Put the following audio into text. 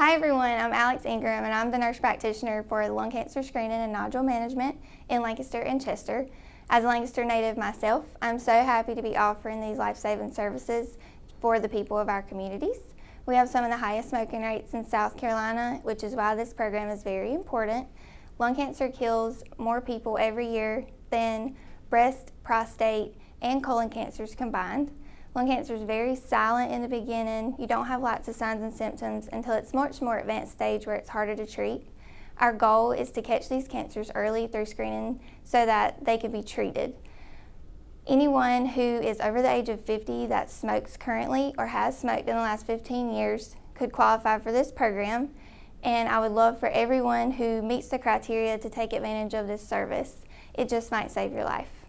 Hi everyone, I'm Alex Ingram and I'm the nurse practitioner for lung cancer screening and nodule management in Lancaster and Chester. As a Lancaster native myself, I'm so happy to be offering these life-saving services for the people of our communities. We have some of the highest smoking rates in South Carolina, which is why this program is very important. Lung cancer kills more people every year than breast, prostate, and colon cancers combined. Lung cancer is very silent in the beginning. You don't have lots of signs and symptoms until it's much more advanced stage where it's harder to treat. Our goal is to catch these cancers early through screening so that they can be treated. Anyone who is over the age of 50 that smokes currently or has smoked in the last 15 years could qualify for this program and I would love for everyone who meets the criteria to take advantage of this service. It just might save your life.